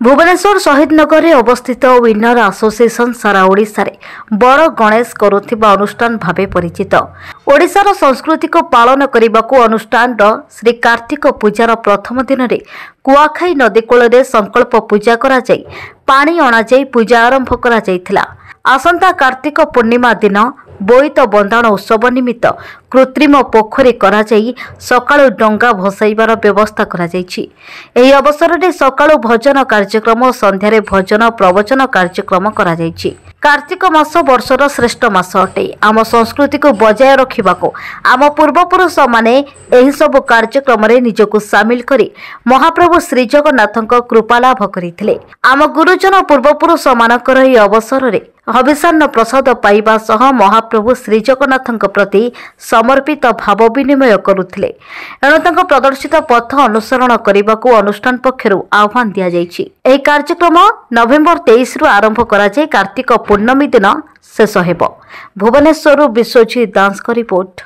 ଭୁବନେଶ୍ୱର ଶହୀଦନଗରରେ ଅବସ୍ଥିତ winner association ସାରା ଓଡ଼ିଶାରେ ବଡ଼ ଗଣେଶ କରୁଥିବା ଅନୁଷ୍ଠାନ ଭାବେ ପରିଚିତ। ଓଡ଼ିଶାର ସଂସ୍କୃତିକୁ ପାଳନ କରିବାକୁ ଅନୁଷ୍ଠାନର ଶ୍ରୀ କାର୍ତ୍ତିକ ପୂଜାର ପ୍ରଥମ ଦିନରେ କୁଆଖାଇ ନଦୀ କୂଳରେ ସଂକଳ୍ପ ପୂଜା କରାଯାଇ ପାଣି ଅଣାଯାଇ ପୂଜା ଆରମ୍ଭ କରାଯାଇଥିଲା। ଆସନ୍ତା କାର୍ତ୍ତିକ ପୂର୍ଣ୍ଣିମା ଦିନ ବୋଇତ ବନ୍ଦାଣ ଉତ୍ସବ ନିମିତ୍ତ କୃତ୍ରିମ ପୋଖରୀ କରାଯାଇ ସକାଳୁ ଡଙ୍ଗା ଭସାଇବାର ବ୍ୟବସ୍ଥା କରାଯାଇଛି। ଏହି ଅବସରରେ ସକାଳୁ ଭଜନ କାର୍ଯ୍ୟକ୍ରମ ଓ ସନ୍ଧ୍ୟାରେ ଭଜନ ପ୍ରବଚନ କାର୍ଯ୍ୟକ୍ରମ କରାଯାଇଛି। କାର୍ତ୍ତିକ ମାସ ବର୍ଷର ଶ୍ରେଷ୍ଠ ମାସ ଅଟେ। ଆମ ସଂସ୍କୃତିକୁ ବଜାୟ ରଖିବାକୁ ଆମ ପୂର୍ବପୁରୁଷମାନେ ଏହିସବୁ କାର୍ଯ୍ୟକ୍ରମରେ ନିଜକୁ ସାମିଲ କରି ମହାପ୍ରଭୁ ଶ୍ରୀଜଗନ୍ନାଥଙ୍କ କୃପା ଲାଭ କରିଥିଲେ। ଆମ ଗୁରୁଜନ ପୂର୍ବପୁରୁଷମାନଙ୍କର ଏହି ଅବସରରେ ହବିଷାନ୍ନ ପ୍ରସାଦ ପାଇବା ସହ ମହାପ୍ରଭୁ ଶ୍ରୀଜଗନ୍ନାଥଙ୍କ ପ୍ରତି ସମର୍ପିତ ଭାବ ବିନିମୟ କରୁଥିଲେ। ଏଣୁ ତାଙ୍କ ପ୍ରଦର୍ଶିତ ପଥ ଅନୁସରଣ କରିବାକୁ ଅନୁଷ୍ଠାନ ପକ୍ଷରୁ ଆହ୍ୱାନ ଦିଆଯାଇଛି। ଏହି କାର୍ଯ୍ୟକ୍ରମ ନଭେମ୍ବର ତେଇଶରୁ ଆରମ୍ଭ କରାଯାଇ କାର୍ତ୍ତିକ ପୂର୍ଣ୍ଣମୀ ଦିନ ଶେଷ ହେବ। ଭୁବନେଶ୍ୱରରୁ ବିଶ୍ୱଜିତ ଦାସଙ୍କ ରିପୋର୍ଟ।